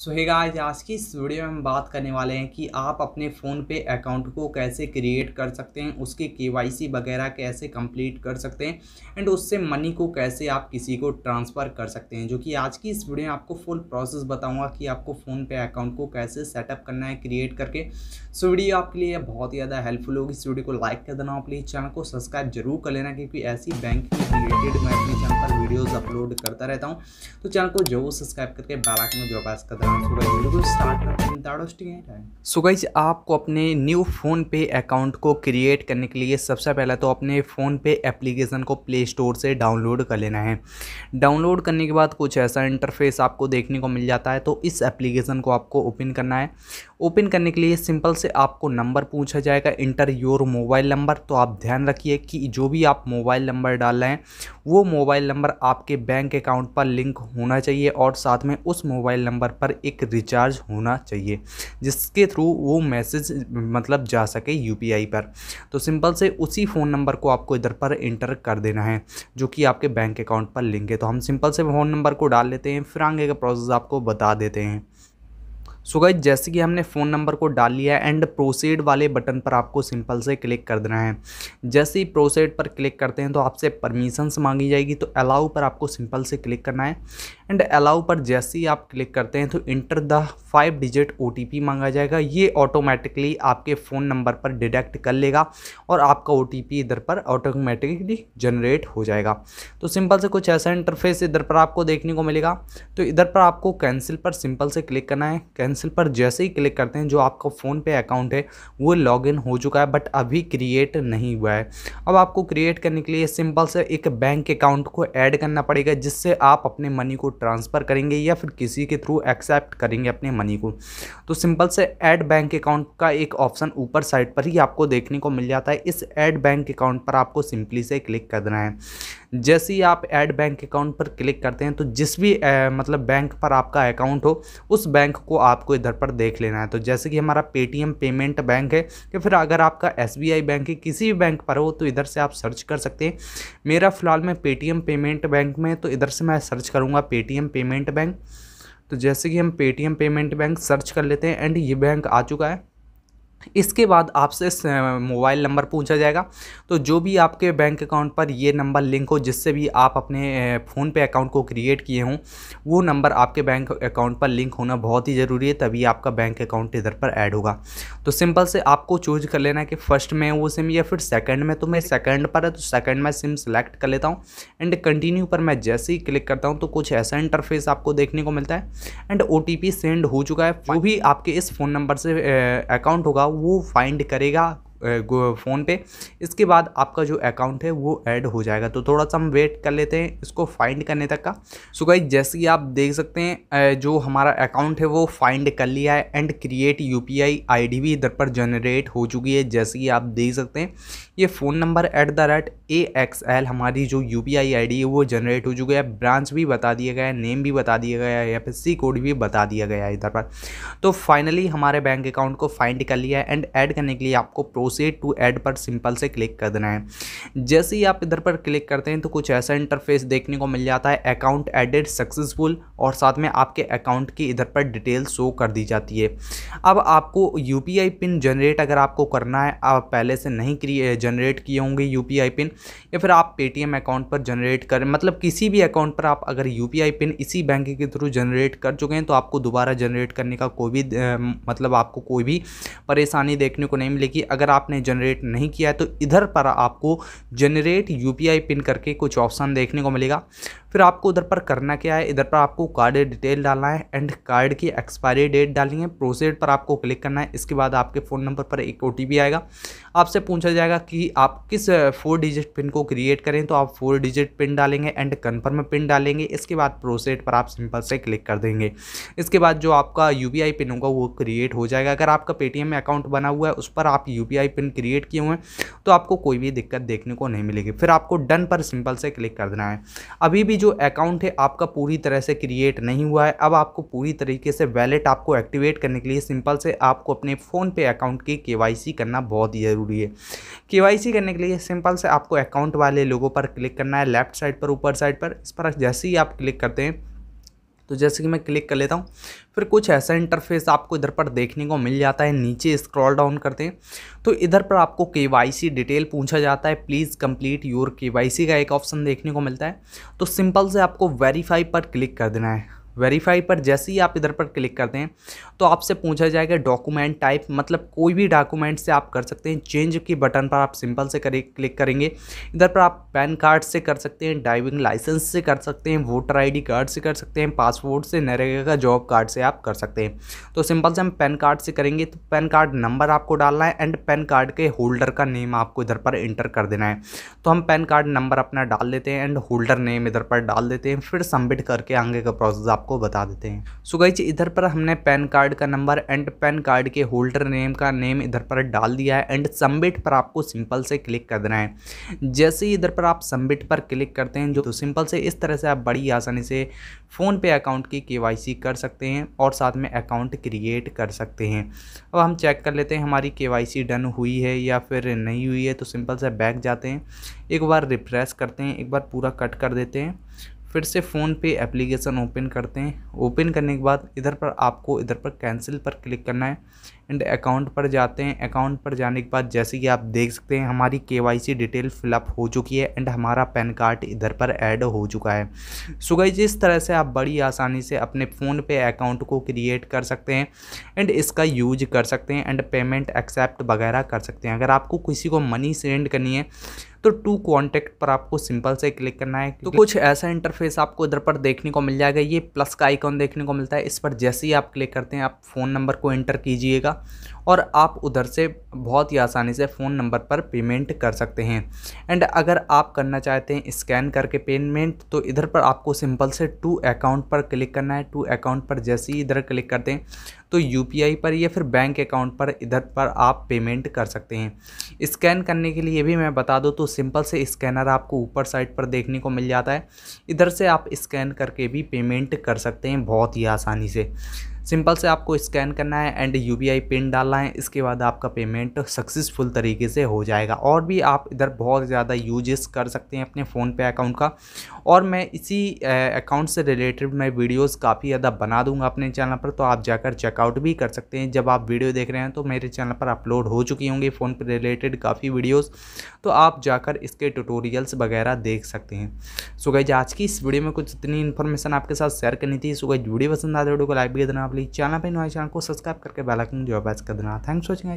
सो है गाइस आज की इस वीडियो में हम बात करने वाले हैं कि आप अपने फ़ोन पे अकाउंट को कैसे क्रिएट कर सकते हैं, उसके केवाईसी वगैरह कैसे कंप्लीट कर सकते हैं एंड उससे मनी को कैसे आप किसी को ट्रांसफ़र कर सकते हैं, जो कि आज की इस वीडियो में आपको फुल प्रोसेस बताऊँगा कि आपको फ़ोन पे अकाउंट को कैसे सेटअप करना है क्रिएट करके। सो वीडियो आपके लिए बहुत ही ज़्यादा हेल्पफुल होगी। इस वीडियो को लाइक कर देना प्लीज़ चैनल को सब्सक्राइब ज़रूर कर लेना, क्योंकि ऐसी बैंक की रिलेटेड मैं अपने चैनल पर वीडियोज़ अपलोड करता रहता हूँ। तो चैनल को ज़रूर सब्सक्राइब करके बेलाइकन में जो पास कर सो गाइज़ आपको अपने न्यू फ़ोन पे अकाउंट को क्रिएट करने के लिए सबसे पहले तो अपने फ़ोन पे एप्लीकेशन को प्ले स्टोर से डाउनलोड कर लेना है। डाउनलोड करने के बाद कुछ ऐसा इंटरफेस आपको देखने को मिल जाता है तो इस एप्लीकेशन को आपको ओपन करना है। ओपन करने के लिए सिंपल से आपको नंबर पूछा जाएगा इंटर योर मोबाइल नंबर तो आप ध्यान रखिए कि जो भी आप मोबाइल नंबर डाल रहे हैं वो मोबाइल नंबर आपके बैंक अकाउंट पर लिंक होना चाहिए और साथ में उस मोबाइल नंबर पर एक रिचार्ज होना चाहिए, जिसके थ्रू वो मैसेज मतलब जा सके यूपीआई पर। तो सिंपल से उसी फ़ोन नंबर को आपको इधर पर इंटर कर देना है, जो कि आपके बैंक अकाउंट पर लिंक है। तो हम सिंपल से फ़ोन नंबर को डाल लेते हैं, फिर आगे का प्रोसेस आपको बता देते हैं। सो so जैसे कि हमने फ़ोन नंबर को डाल लिया एंड प्रोसीड वाले बटन पर आपको सिंपल से क्लिक कर देना है। जैसे ही प्रोसीड पर क्लिक करते हैं तो आपसे परमिशंस मांगी जाएगी तो अलाउ पर आपको सिंपल से क्लिक करना है। एंड अलाउ पर जैसे ही आप क्लिक करते हैं तो enter the five digit OTP मांगा जाएगा। ये ऑटोमेटिकली आपके फ़ोन नंबर पर डिडक्ट कर लेगा और आपका ओटीपी इधर पर ऑटोमेटिकली जनरेट हो जाएगा। तो सिंपल से कुछ ऐसा इंटरफेस इधर पर आपको देखने को मिलेगा। तो इधर पर आपको कैंसिल पर सिंपल से क्लिक करना है। कैंसिल पर जैसे ही क्लिक करते हैं, जो आपका फ़ोन पे अकाउंट है, वो लॉगिन हो चुका है बट अभी क्रिएट नहीं हुआ है। अब आपको क्रिएट करने के लिए सिंपल से एक बैंक अकाउंट को ऐड करना पड़ेगा, जिससे आप अपने मनी को ट्रांसफ़र करेंगे या फिर किसी के थ्रू एक्सेप्ट करेंगे अपने मनी को। तो सिंपल से ऐड बैंक अकाउंट का एक ऑप्शन ऊपर साइड पर ही आपको देखने को मिल जाता है। इस ऐड बैंक अकाउंट पर आपको सिंपली से क्लिक करना है। जैसे ही आप ऐड बैंक अकाउंट पर क्लिक करते हैं तो जिस भी मतलब बैंक पर आपका अकाउंट हो, उस बैंक को आपको इधर पर देख लेना है। तो जैसे कि हमारा पेटीएम पेमेंट बैंक है या फिर अगर आपका एसबीआई बैंक है, किसी भी बैंक पर हो तो इधर से आप सर्च कर सकते हैं। मेरा फ़िलहाल मैं पेटीएम पेमेंट बैंक में तो इधर से मैं सर्च करूँगा पेटीएम पेमेंट बैंक तो जैसे कि हम पेटीएम पेमेंट बैंक सर्च कर लेते हैं, एंड ये बैंक आ चुका है। इसके बाद आपसे मोबाइल नंबर पूछा जाएगा। तो जो भी आपके बैंक अकाउंट पर ये नंबर लिंक हो जिससे भी आप अपने फ़ोन पे अकाउंट को क्रिएट किए हों वो नंबर आपके बैंक अकाउंट पर लिंक होना बहुत ही ज़रूरी है तभी आपका बैंक अकाउंट इधर पर ऐड होगा। तो सिंपल से आपको चूज़ कर लेना है कि फ़र्स्ट में वो सिम या फिर सेकेंड में। तो मैं सेकेंड पर है तो सेकेंड में सिम सेलेक्ट कर लेता हूँ एंड कंटिन्यू पर मैं जैसे ही क्लिक करता हूँ तो कुछ ऐसा इंटरफेस आपको देखने को मिलता है एंड ओटीपी सेंड हो चुका है। जो भी आपके इस फ़ोन नंबर से अकाउंट होगा वो फाइंड करेगा फ़ोन पे। इसके बाद आपका जो अकाउंट है, वो ऐड हो जाएगा। तो थोड़ा सा हम वेट कर लेते हैं इसको फाइंड करने तक का। सो गाइज़ जैसे कि आप देख सकते हैं जो हमारा अकाउंट है, वो फाइंड कर लिया है एंड क्रिएट यू पी भी इधर पर जनरेट हो चुकी है। जैसे कि आप देख सकते हैं, ये phone number at the rate A X L हमारी जो U P I I D है, वो जनरेट हो चुका है। ब्रांच भी बता दिया गया है नेम भी बता दिया गया है, या फिर सी कोड भी बता दिया गया है इधर पर। तो फाइनली हमारे बैंक अकाउंट को फाइंड कर लिया है एंड ऐड करने के लिए आपको प्रोसीड टू ऐड पर सिंपल से क्लिक कर देना है। जैसे ही आप इधर पर क्लिक करते हैं तो कुछ ऐसा इंटरफेस देखने को मिल जाता है अकाउंट एडेड सक्सेसफुल और साथ में आपके अकाउंट की इधर पर डिटेल शो कर दी जाती है। अब आपको U P I pin generate अगर आपको करना है, आप पहले से नहीं जनरेट किए होंगे यू पी आई पिन या फिर आप पेटीएम अकाउंट पर जनरेट करें मतलब किसी भी अकाउंट पर आप अगर यूपीआई पिन इसी बैंक के थ्रू जनरेट कर चुके हैं तो आपको दोबारा जनरेट करने का कोई भी मतलब आपको कोई भी परेशानी देखने को नहीं मिलेगी। अगर आपने जनरेट नहीं किया है तो इधर पर आपको जनरेट UPI पिन करके कुछ ऑप्शन देखने को मिलेगा। फिर आपको उधर पर करना क्या है? इधर पर आपको कार्ड डिटेल डालना है एंड कार्ड की एक्सपायरी डेट डालनी है। प्रोसेड पर आपको क्लिक करना है। इसके बाद आपके फ़ोन नंबर पर एक ओटीपी आएगा। आपसे पूछा जाएगा कि आप किस फोर डिजिट पिन को क्रिएट करें तो आप फोर डिजिट पिन डालेंगे एंड कन्फर्म पिन डालेंगे। इसके बाद प्रोसेट पर आप सिंपल से क्लिक कर देंगे। इसके बाद जो आपका यूपीआई पिन होगा, वो क्रिएट हो जाएगा। अगर आपका पेटीएम में अकाउंट बना हुआ है, उस पर आप यूपीआई पिन क्रिएट किए हुए हैं तो आपको कोई भी दिक्कत देखने को नहीं मिलेगी। फिर आपको डन पर सिंपल से क्लिक कर देना है। अभी भी जो अकाउंट है, आपका पूरी तरह से क्रिएट नहीं हुआ है। अब आपको पूरी तरीके से वैलेट आपको एक्टिवेट करने के लिए सिंपल से आपको अपने फ़ोन पे अकाउंट की के करना बहुत ज़रूरी है। के करने के लिए सिंपल से आपको अकाउंट वाले लोगों पर क्लिक करना है लेफ़्ट साइड पर, ऊपर साइड पर, इस पर जैसे ही आप क्लिक करते हैं तो जैसे कि मैं क्लिक कर लेता हूँ, फिर कुछ ऐसा इंटरफेस आपको इधर पर देखने को मिल जाता है, नीचे स्क्रॉल डाउन करते हैं तो इधर पर आपको के डिटेल पूछा जाता है प्लीज़ कंप्लीट योर के का एक ऑप्शन देखने को मिलता है तो सिंपल से आपको वेरीफाई पर क्लिक कर देना है। वेरीफाई पर, जैसे ही आप इधर पर क्लिक करते हैं तो आपसे पूछा जाएगा डॉक्यूमेंट टाइप मतलब कोई भी डॉक्यूमेंट से आप कर सकते हैं। चेंज की बटन पर आप सिंपल से करें क्लिक करेंगे। इधर पर आप पैन कार्ड से कर सकते हैं ड्राइविंग लाइसेंस से कर सकते हैं वोटर आईडी कार्ड से कर सकते हैं पासपोर्ट से, नरेगा का जॉब कार्ड से आप कर सकते हैं। तो सिंपल से हम पैन कार्ड से करेंगे तो पैन कार्ड नंबर आपको डालना है एंड पैन कार्ड के होल्डर का नेम आपको इधर पर इंटर कर देना है। तो हम पैन कार्ड नंबर अपना डाल देते हैं एंड होल्डर नेम इधर पर डाल देते हैं, फिर सबमिट करके आगे का प्रोसेस आपको बता देते हैं। सो so इधर पर हमने पैन कार्ड का नंबर एंड पैन कार्ड के होल्डर नेम का नेम इधर पर डाल दिया है एंड सबमिट पर आपको सिंपल से क्लिक कर देना है। जैसे ही इधर पर आप सबमिट पर क्लिक करते हैं, जो तो सिंपल से इस तरह से आप बड़ी आसानी से फ़ोन पे अकाउंट की के कर सकते हैं और साथ में अकाउंट क्रिएट कर सकते हैं। अब हम चेक कर लेते हैं, हमारी के डन हुई है या फिर नहीं हुई है तो सिंपल से बैक जाते हैं। एक बार रिफ्रेश करते हैं, एक बार पूरा कट कर देते हैं। फिर से फ़ोन पे एप्लीकेशन ओपन करते हैं। ओपन करने के बाद इधर पर आपको इधर पर कैंसिल पर क्लिक करना है एंड अकाउंट पर जाते हैं। अकाउंट पर जाने के बाद जैसे कि आप देख सकते हैं हमारी के डिटेल फिलअप हो चुकी है एंड हमारा पैन कार्ड इधर पर ऐड हो चुका है। सो जिस तरह से आप बड़ी आसानी से अपने फ़ोन पे अकाउंट को क्रिएट कर सकते हैं एंड इसका यूज़ कर सकते हैं एंड पेमेंट एक्सेप्ट वगैरह कर सकते हैं। अगर आपको किसी को मनी सेंड करनी है तो टू कॉन्टैक्ट पर आपको सिंपल से क्लिक करना है तो कुछ ऐसा इंटरफेस आपको इधर पर देखने को मिल जाएगा। ये प्लस का आइकॉन देखने को मिलता है। इस पर जैसे ही आप क्लिक करते हैं आप फ़ोन नंबर को एंटर कीजिएगा और आप उधर से बहुत ही आसानी से फ़ोन नंबर पर पेमेंट कर सकते हैं। एंड अगर आप करना चाहते हैं स्कैन करके पेमेंट तो इधर पर आपको सिंपल से टू अकाउंट पर क्लिक करना है। टू अकाउंट पर जैसे ही इधर क्लिक करते हैं तो यूपीआई पर या फिर बैंक अकाउंट पर इधर पर आप पेमेंट कर सकते हैं। स्कैन करने के लिए भी मैं बता दूँ तो सिंपल से स्कैनर आपको ऊपर साइड पर देखने को मिल जाता है। इधर से आप स्कैन करके भी पेमेंट कर सकते हैं बहुत ही आसानी से। सिंपल से आपको स्कैन करना है एंड यू पिन डालना है। इसके बाद आपका पेमेंट सक्सेसफुल तरीके से हो जाएगा। और भी आप इधर बहुत ज़्यादा यूजेस कर सकते हैं अपने फ़ोन पे अकाउंट का। और मैं इसी अकाउंट से रिलेटेड मैं वीडियोस काफ़ी ज़्यादा बना दूँगा अपने चैनल पर तो आप जाकर चेकआउट भी कर सकते हैं। जब आप वीडियो देख रहे हैं तो मेरे चैनल पर अपलोड हो चुकी होंगी फ़ोन पर रिलेटेड काफ़ी वीडियोज़ तो आप जाकर इसके ट्यूटोरियल्स वगैरह देख सकते हैं। सो गई आज की इस वीडियो में कुछ इतनी इन्फॉर्मेशन आपके साथ शेयर करनी थी। सो गई वीडियो पसंद आते वीडियो को लाइक भी देना चैनल पर नए चैनल को सब्सक्राइब करके बेलाइकन जो है कर देना थैंक्स वॉचिंग